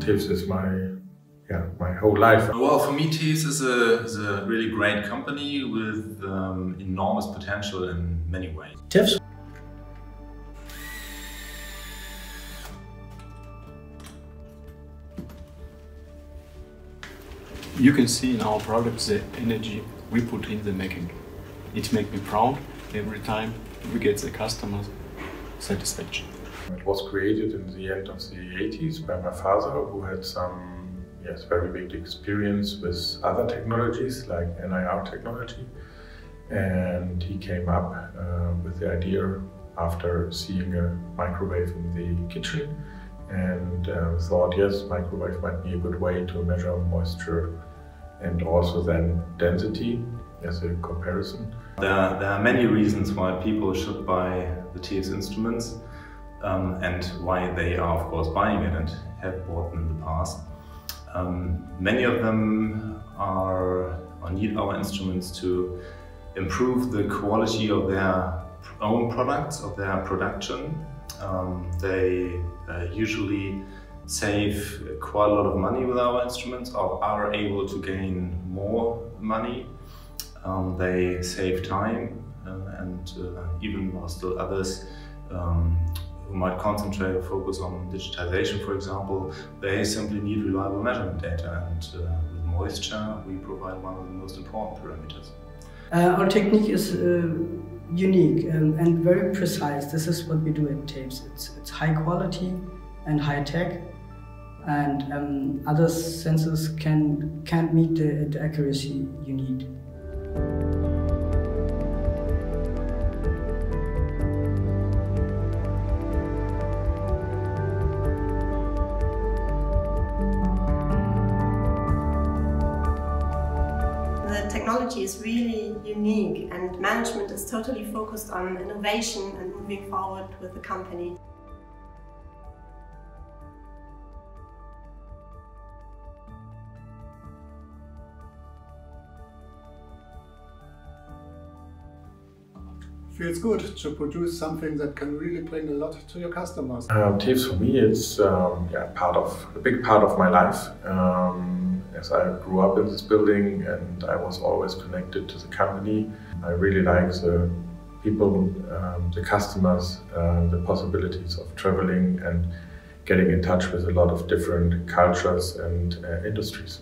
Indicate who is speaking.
Speaker 1: TEWS is my yeah my whole life.
Speaker 2: Well, for me, TEWS is a, is a really great company with um, enormous potential in many ways.
Speaker 3: TEWS
Speaker 4: You can see in our products the energy we put in the making. It makes me proud every time we get the customer satisfaction.
Speaker 1: It was created in the end of the 80s by my father, who had some yes very big experience with other technologies like NIR technology, and he came up uh, with the idea after seeing a microwave in the kitchen and uh, thought yes microwave might be a good way to measure moisture and also then density as a comparison.
Speaker 2: There are, there are many reasons why people should buy the TEWS instruments um, and why they are of course buying it and have bought them in the past. Um, many of them are or need our instruments to improve the quality of their own products, of their production. Um, they uh, usually save quite a lot of money with our instruments or are able to gain more money. Um, they save time uh, and uh, even while still others um, who might concentrate or focus on digitization, for example, they simply need reliable measurement data. And uh, with moisture, we provide one of the most important parameters.
Speaker 3: Uh, our technique is uh, unique and, and, very precise. This is what we do at TEWS. It's, it's high quality and high tech, and um, other sensors can, can't meet the, the accuracy you need.
Speaker 5: Technology is really unique and management is totally focused on innovation and moving forward with the company.
Speaker 6: feels good to produce something that can really bring a lot to your customers.
Speaker 1: Um, TEWS for me, it's um, yeah, part of a big part of my life. Um, as I grew up in this building and I was always connected to the company, I really like the people, um, the customers, uh, the possibilities of traveling and getting in touch with a lot of different cultures and uh, industries.